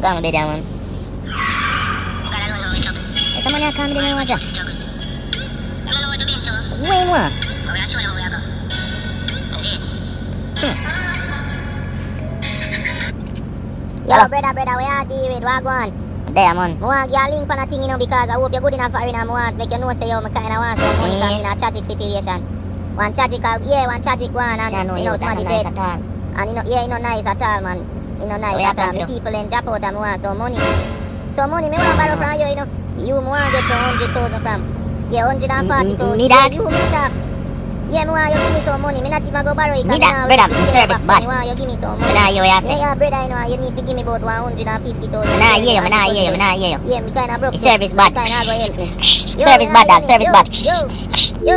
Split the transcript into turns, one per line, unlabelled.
Go on, bed, man.
God alone know the troubles.
Hey, someone here come with me, watch
The struggles. I don't know what to be in trouble.
Way more.
But we are showing them where we are going. That's it.
Yo,
Yo, brother, brother, we are deal with on.
There, man.
I want a link on a thing, you know, because I hope you're good enough for it, and I want make you know, say, oh, yo, I kind of want some money
Yeah.
in a tragic situation. One tragic, yeah, one tragic one, and,
know
you know, somebody
nice
dead.
all.
And, you know, yeah, you know, nice at all, man. You know, nice
So,
at
yeah,
all.
thank
The
you.
people in drop out and I want some money. So money, me want borrow from you, you know. You me want get some 100,000 from. Yeah, 140,000.
Me
Yeah,
that?
you, me talk. Yeah, me want you give me some money. Me not even go borrow it. 'cause
Me that,
now
brother, me service
give me some money.
nah hear you say.
yeah, brother, you know, you need to give me about 150,000.
Me nah hear you, me nah hear you, me nah hear you.
Yeah, me kind of broke.
Service bad.
Kind of.
Service
know,
dog. Service bad.
Yo,